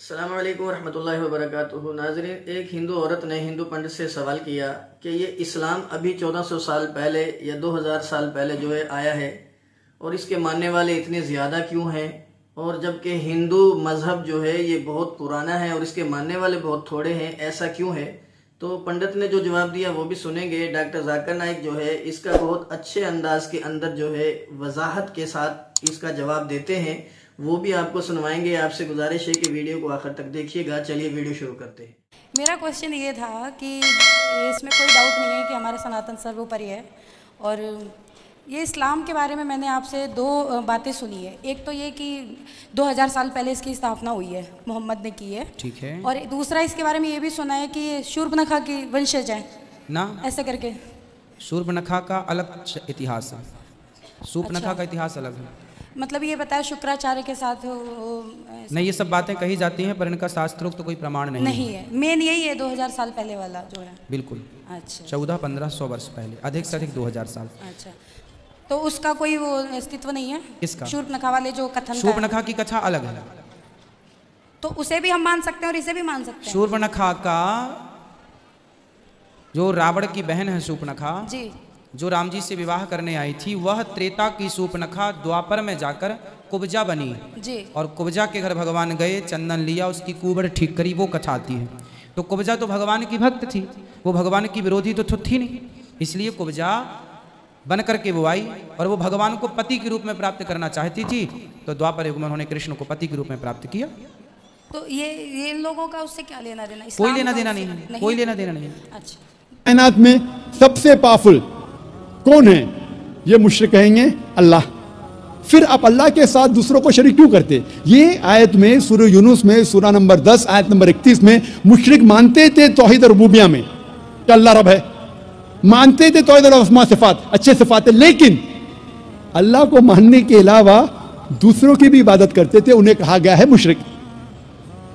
अल्लाम वरहमल वबरक नाजरीन, एक हिंदू औरत ने हिंदू पंडित से सवाल किया कि ये इस्लाम अभी 1400 साल पहले या 2000 साल पहले जो है आया है और इसके मानने वाले इतने ज़्यादा क्यों हैं? और जबकि हिंदू मज़हब जो है ये बहुत पुराना है और इसके मानने वाले बहुत थोड़े हैं, ऐसा क्यों है? तो पंडित ने जो जवाब दिया वो भी सुनेंगे। डॉक्टर जाकर नाइक जो है इसका बहुत अच्छे अंदाज के अंदर जो है वजाहत के साथ इसका जवाब देते हैं। वो भी आपको सुनवाएँगे आपसे गुजारिश है कि वीडियो को आखिर तक देखिएगा। चलिए वीडियो शुरू करते हैं। मेरा क्वेश्चन ये था कि इसमें कोई डाउट नहीं है कि हमारा सनातन सर्वोपरि है। और ये इस्लाम के बारे में मैंने आपसे दो बातें सुनी है। एक तो ये कि 2000 साल पहले इसकी स्थापना हुई है मोहम्मद ने की है। ठीक है। और दूसरा इसके बारे में ये भी सुना है कि शूर्पनखा की वंशज है। ना। ऐसे करके। सूर्पनखा का अलग इतिहास है। सूर्पनखा अच्छा। का इतिहास अलग है। मतलब ये बताया शुक्राचार्य के साथ वो, नहीं ये सब बातें कही जाती हैं पर इनका शास्त्रोक्त तो कोई प्रमाण नहीं, नहीं है। मेन यही है 2000 साल पहले वाला जो है। बिल्कुल। अच्छा। चौदह पंद्रह सौ वर्ष पहले अधिक से अधिक दो हज़ार साल। अच्छा। तो उसका कोई वो अस्तित्व नहीं है? किसका? शूर्पनखा वाले जो कथन। शूर्पनखा की कथा अलग है। तो उसे भी हम मान सकते हैं और इसे भी मान सकते हैं। शूर्पनखा का जो रावण की बहन है शूर्पनखा जी। जो राम जी से विवाह करने आई थी वह त्रेता की सूपनखा द्वापर में जाकर कुब्जा बनी। जी। और कुब्जा के घर भगवान गए चंदन लिया उसकी कुबड़ ठीक करी वो कथा आती है। तो कुब्जा तो भगवान की भक्त थी वो भगवान की विरोधी तो थी नहीं। इसलिए कुब्जा बन करके वो आई और वो भगवान को पति के रूप में प्राप्त करना चाहती थी। तो द्वापर युग में उन्होंने कृष्ण को पति के रूप में प्राप्त किया। तो ये ये लोगों का उससे क्या लेना देना? कोई लेना देना नहीं कोई लेना देना नहीं। है अच्छा। कायनात में सबसे पावरफुल कौन है? ये मुश्रिक कहेंगे, अल्लाह। फिर आप अल्लाह के साथ दूसरों को शरीक क्यों करते? ये आयत में सूर्य यूनुस में सूरा नंबर 10 आयत नंबर 31 में मुश्रिक मानते थे तौहीद और रूबिया में। कि अल्लाह रब है? मानते थे तौहीद असमा सिफात, अच्छे सिफात है, लेकिन अल्लाह को मानने के अलावा दूसरों की भी इबादत करते थे, उन्हें कहा गया है मुशरक।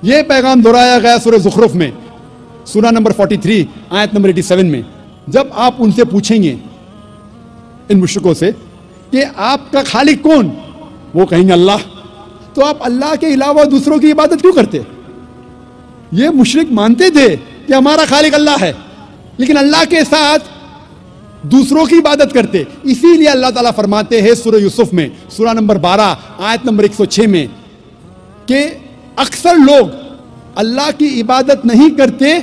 यह पैगाम दोहराया गया सूर्य जुखरुफ में सूरा नंबर 43 आयत नंबर 87 में। जब आप उनसे पूछेंगे इन मुश्रिकों से कि आपका खालिक कौन? वो कहेंगे अल्लाह। तो आप अल्लाह के अलावा दूसरों की इबादत क्यों करते? ये मुशरक मानते थे कि हमारा खालिक अल्लाह है, लेकिन अल्लाह के साथ दूसरों की इबादत करते। इसीलिए अल्लाह ताला फरमाते हैं सूरह यूसुफ में सूरा नंबर 12 आयत नंबर 106 में, कि अक्सर लोग अल्लाह की इबादत नहीं करते,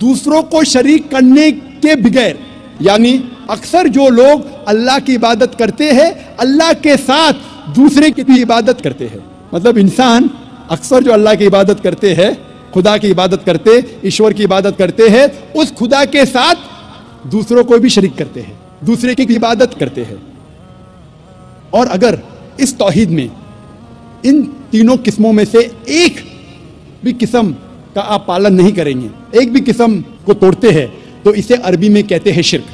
दूसरों को शरीक करने के बगैर। यानी अक्सर जो लोग अल्लाह की इबादत करते हैं, अल्लाह के साथ दूसरे की भी इबादत करते हैं। मतलब इंसान अक्सर जो अल्लाह की इबादत करते हैं, खुदा की इबादत करते, ईश्वर की इबादत करते हैं, उस खुदा के साथ दूसरों को भी शरीक करते हैं, दूसरे की इबादत करते हैं। और अगर इस तौहीद में इन तीनों किस्मों में से एक भी किस्म का आप पालन नहीं करेंगे, एक भी किस्म को तोड़ते हैं तो इसे अरबी में कहते हैं शिरक।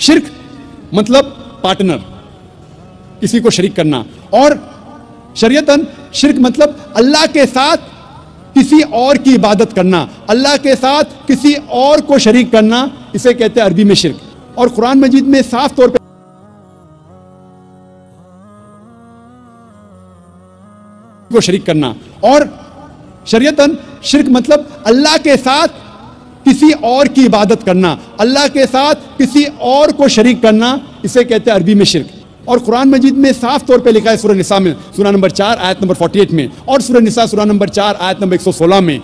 शिरक मतलब पार्टनर किसी को शरीक करना। और शरीयतन, शिरक मतलब अल्लाह के साथ किसी और की इबादत करना, अल्लाह के साथ किसी और को शरीक करना, इसे कहते हैं अरबी में शिरक। और कुरान मजीद में साफ़ तौर पर को शरीक करना। और शरीयतन, शिरक मतलब अल्लाह के साथ किसी और की इबादत करना, अल्लाह के साथ किसी और को शरीक करना, इसे कहते हैं अरबी में शिरक। और कुरान मजीद में साफ़ तौर पे लिखा है सूरह निसा में, सूरह नंबर चार, आयत नंबर 48 में, और सूरह निसा, सूरह नंबर चार, आयत नंबर 116 में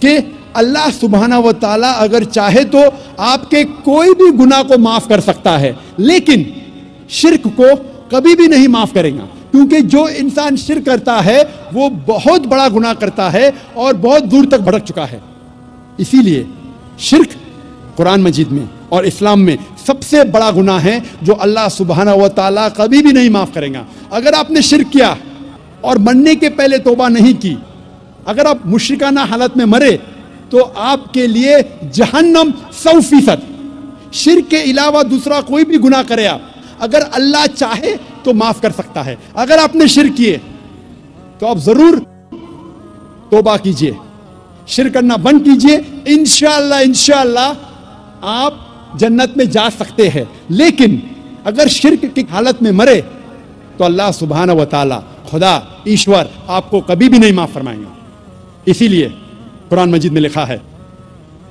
कि अल्लाह सुबहाना व ताला अगर चाहे तो आपके कोई भी गुनाह को माफ़ कर सकता है, लेकिन शिरक को कभी भी नहीं माफ़ करेगा, क्योंकि जो इंसान शिर करता है, वो बहुत बड़ा गुनाह करता है और बहुत दूर तक भड़क चुका है। इसीलिए शिरक कुरान मजीद में और इस्लाम में सबसे बड़ा गुना है जो अल्लाह सुबहाना व ताला कभी भी नहीं माफ़ करेगा। अगर आपने शिरक किया और मरने के पहले तोबा नहीं की, अगर आप मुश्रिकाना हालत में मरे तो आपके लिए जहन्नम सौ फ़ीसद। शिर के अलावा दूसरा कोई भी गुनाह करे आप। अगर अल्लाह चाहे तो माफ़ कर सकता है। अगर आपने शिर किए तो आप ज़रूर तोबा कीजिए। शिर करना बंद कीजिए। इंशाल्लाह इंशाल्लाह आप जन्नत में जा सकते हैं। लेकिन अगर शिरक की हालत में मरे तो अल्लाह सुबहाना व ताला, खुदा, ईश्वर आपको कभी भी नहीं माफ़ फरमाएँगे। इसीलिए कुरान मजीद में लिखा है,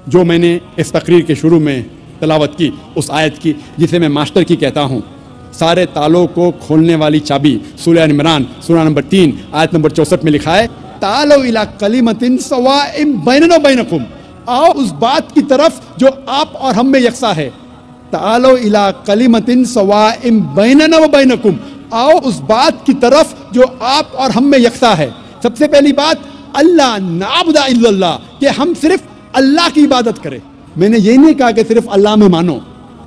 जो मैंने इस तकरीर के शुरू में तलावत की, उस आयत की, जिसे मैं मास्टर की कहता हूँ, सारे तालों को खोलने वाली चाबी सूर्य इमरान सूर्य नंबर तीन, आयत नंबर चौंसठ में लिखा है तालो कलीमतिन सवा बैन बैनकुम आओ उस बात की तरफ़ जो आप और हम में यकसा है तालो इला कलीमतिन सवा बैन बैनकुम आओ उस बात की तरफ़ जो आप और हम में यकसा है सबसे पहली बात अल्लाह नाबदा इल्लल्लाह कि हम सिर्फ़ अल्लाह की इबादत करें मैंने ये नहीं कहा कि सिर्फ़ अल्लाह में मानो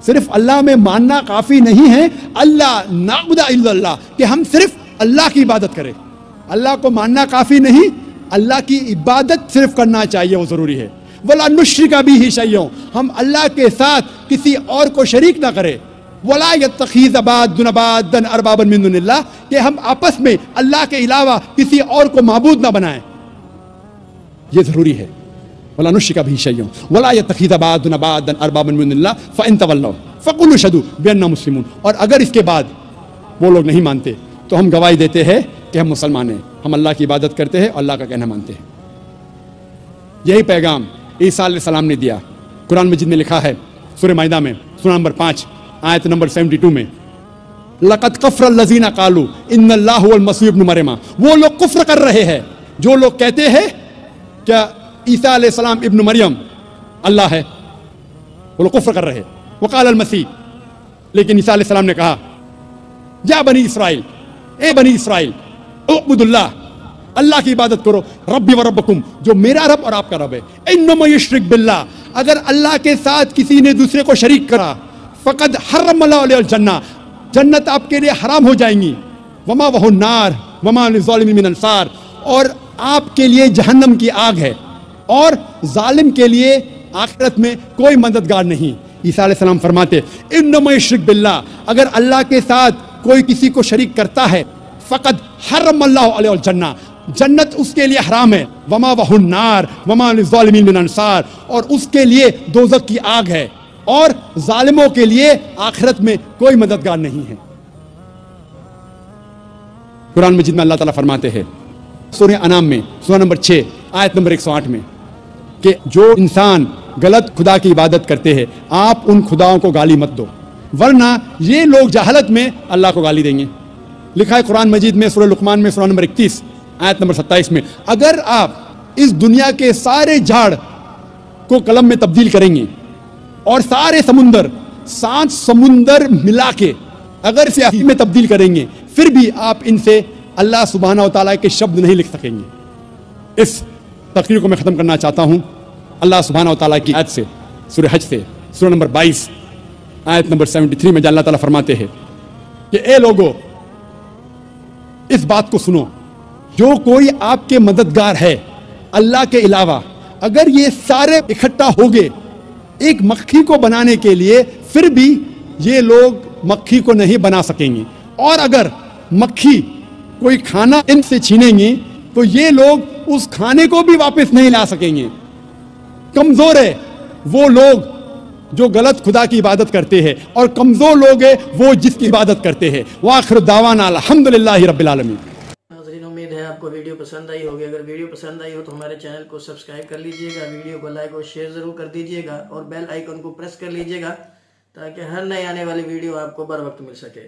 सिर्फ़ अल्लाह में मानना काफ़ी नहीं है अल्लाह नाबुदा इल्लल्लाह कि हम सिर्फ़ अल्लाह की इबादत करें अल्लाह को मानना काफ़ी नहीं, अल्लाह की इबादत सिर्फ़ करना चाहिए, वो ज़रूरी है। वला नुश्र का भी ही शैयों हम अल्लाह के साथ किसी और को शरीक ना करें। वला तखीज़ आबाद दुनबाद दन अरबाबन मिनल्ला कि हम आपस में अल्लाह के अलावा किसी और को मबूद ना बनाएँ। ये ज़रूरी है। वला नुशिका भी शैयों वला ये तखीदाबाद नबाद अरबाबन फ़िन तवल्लो। फ़कुल शदू बेन्ना मुस्लिम और अगर इसके बाद वो लोग नहीं मानते तो हम गवाही देते हैं कि हम मुसलमान हैं। हम अल्लाह की इबादत करते हैं अल्लाह का कहना मानते हैं। यही पैगाम ईसा सलाम ने दिया। कुरान मजिद में लिखा है सुर मायदा में सुर नंबर पाँच, आयत नंबर सेवेंटी टू में। लकत कफर लजीना कालू इन मसीब मरेमा वो लोग कुफ्र कर रहे हैं। जो लोग कहते हैं, क्या ईसा सलाम इब्न मरियम अल्लाह है? वो लोग कुफ्र कर रहे वो वकाल मसीह। लेकिन ईसा सलाम ने कहा, या बनी इसराइल, ए बनी इसराइल उबुदुल्ला अल्लाह की इबादत करो। रब्बी व रब्बकुम, जो मेरा रब और आपका रब है। इन्नमयशरिक बिल्ला अगर अल्लाह के साथ किसी ने दूसरे को शरीक करा, फ़कद हरम जन्ना। जन्नत आपके लिए हराम हो जाएँगी। वमा वह नार, वमा अंसार और आपके लिए जहन्नम की आग है। और जालिम के लिए आखिरत में कोई मददगार नहीं। ईसा सलाम फरमाते इन शिरक बिल्ला अगर अल्लाह के साथ कोई किसी को शरीक करता है फ़कत अल्लाह जन्ना। जन्नत उसके लिए हराम है। वमा वहुन्नार वमा अंसार और उसके लिए दोजक की आग है। और जालिमों के लिए आखिरत में कोई मददगार नहीं है। कुरान मजिद में अल्लाह ताला फरमाते हैं सूर्य अनाम में सूर्य नंबर छः आयत नंबर एक सौ आठ में, कि जो इंसान गलत खुदा की इबादत करते हैं, आप उन खुदाओं को गाली मत दो। वरना ये लोग जहालत में अल्लाह को गाली देंगे। लिखा है कुरान मजीद में सूर्य लुकमान में सूर्य नंबर इकतीस, आयत नंबर सत्ताईस में। अगर आप इस दुनिया के सारे झाड़ को कलम में तब्दील करेंगे और सारे समुंदर, सात समुंदर मिला के अगर इसे में तब्दील करेंगे, फिर भी आप इनसे अल्लाह सुबहाना तला के शब्द नहीं लिख सकेंगे। इस तकरीर को मैं ख़त्म करना चाहता हूँ, अल्लाह सुबहाना तला की आयत से सुर हज से सुर नंबर बाईस, आयत नंबर सेवेंटी थ्री में अल्लाह ताला फरमाते हैं कि, ए लोगो इस बात को सुनो। जो कोई आपके मददगार है, अल्लाह के अलावा, अगर ये सारे इकट्ठा हो गए एक मक्खी को बनाने के लिए, फिर भी ये लोग मक्खी को नहीं बना सकेंगे। और अगर मक्खी कोई खाना इनसे छीनेंगे तो ये लोग उस खाने को भी वापस नहीं ला सकेंगे। कमज़ोर है वो लोग जो गलत खुदा की इबादत करते हैं और कमज़ोर लोग हैं, वो जिसकी इबादत करते हैं। वाखिर दावाना अलहमदिल्ला रब्बिल आलमीन। उम्मीद है आपको वीडियो पसंद आई होगी। अगर वीडियो पसंद आई हो तो हमारे चैनल को सब्सक्राइब कर लीजिएगा, वीडियो को लाइक और शेयर ज़रूर कर दीजिएगा और बेल आइकन को प्रेस कर लीजिएगा ताकि हर नए आने वाली वीडियो आपको बर वक्त मिल सके।